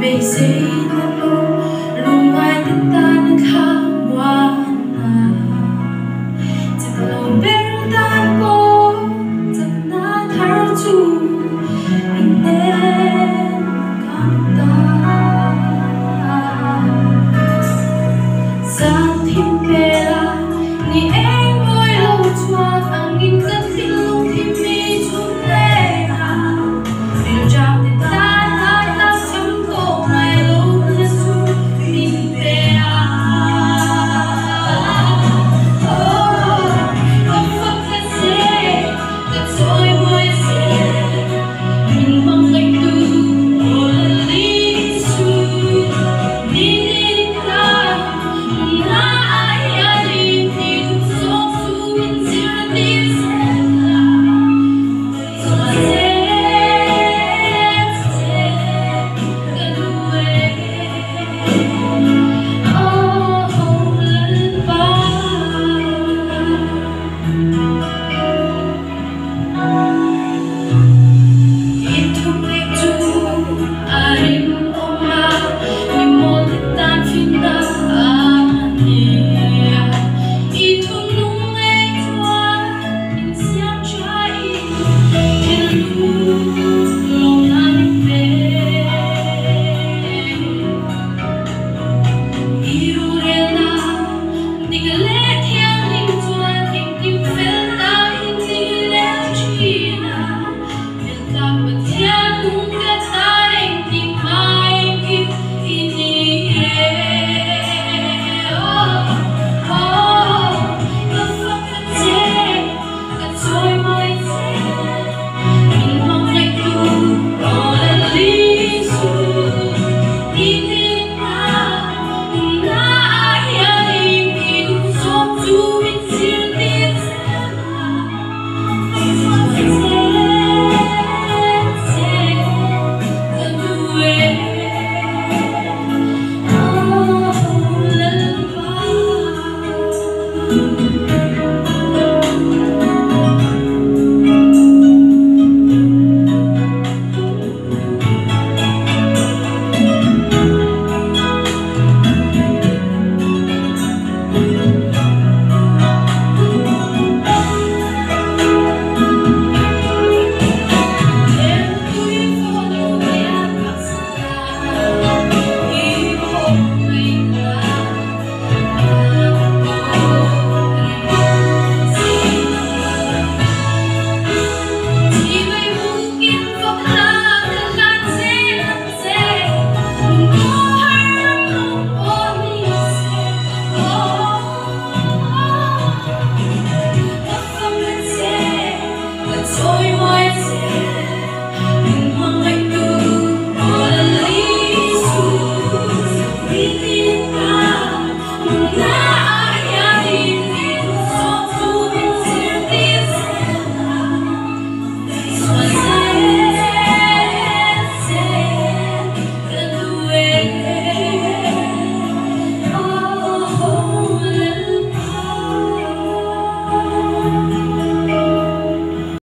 Pensei 我们不并。